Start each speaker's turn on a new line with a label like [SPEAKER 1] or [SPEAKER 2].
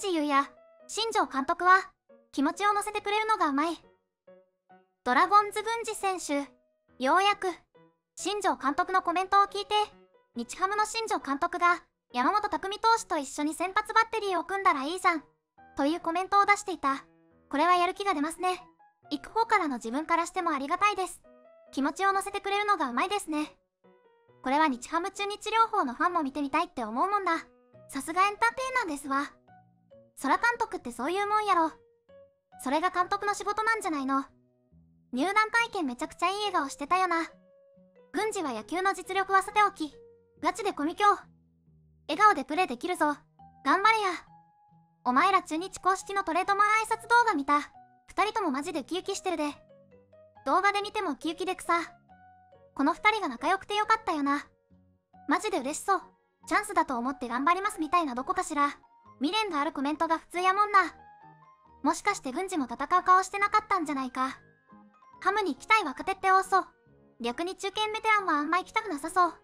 [SPEAKER 1] 司優也、新庄監督は、気持ちを乗せてくれるのがうまい。ドラゴンズ郡司選手、ようやく、新庄監督のコメントを聞いて、日ハムの新庄監督が、山本匠投手と一緒に先発バッテリーを組んだらいいじゃん。というコメントを出していた。これはやる気が出ますね。行く方からの自分からしてもありがたいです。気持ちを乗せてくれるのがうまいですね。これは日ハム中日療法のファンも見てみたいって思うもんだ。さすがエンターテイナーですわ。空監督ってそういうもんやろ。それが監督の仕事なんじゃないの。入団会見めちゃくちゃいい笑顔してたよな。軍事は野球の実力はさておき、ガチでコミュ笑顔でプレーできるぞ。頑張れや。お前ら中日公式のトレード前挨拶動画見た。二人ともマジでウキウキしてるで。動画で見てもウキウキでくさ。この二人が仲良くてよかったよな。マジで嬉しそう。チャンスだと思って頑張りますみたいなどこかしら。未練があるコメントが普通やもんな。もしかして軍事も戦う顔してなかったんじゃないか。ハムに来たい若手って多そう。逆に中堅ベテランはあんま行きたくなさそう。